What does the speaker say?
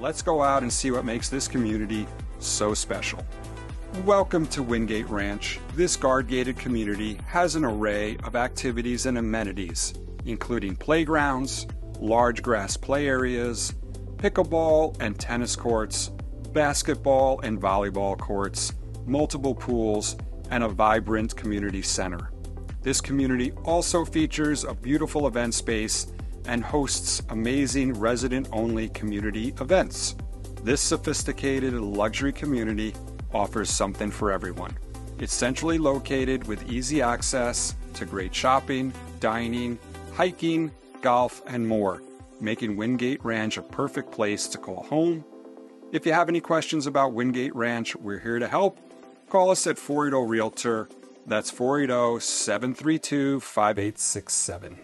let's go out and see what makes this community so special. Welcome to Windgate Ranch. This guard gated community has an array of activities and amenities, including playgrounds, large grass play areas, pickleball and tennis courts, basketball and volleyball courts, multiple pools, and a vibrant community center. This community also features a beautiful event space and hosts amazing resident only community events. This sophisticated luxury community offers something for everyone. It's centrally located with easy access to great shopping, dining, hiking, golf, and more, making Windgate Ranch a perfect place to call home. If you have any questions about Windgate Ranch, we're here to help. Call us at 480 Realtor. That's 480 732 5867.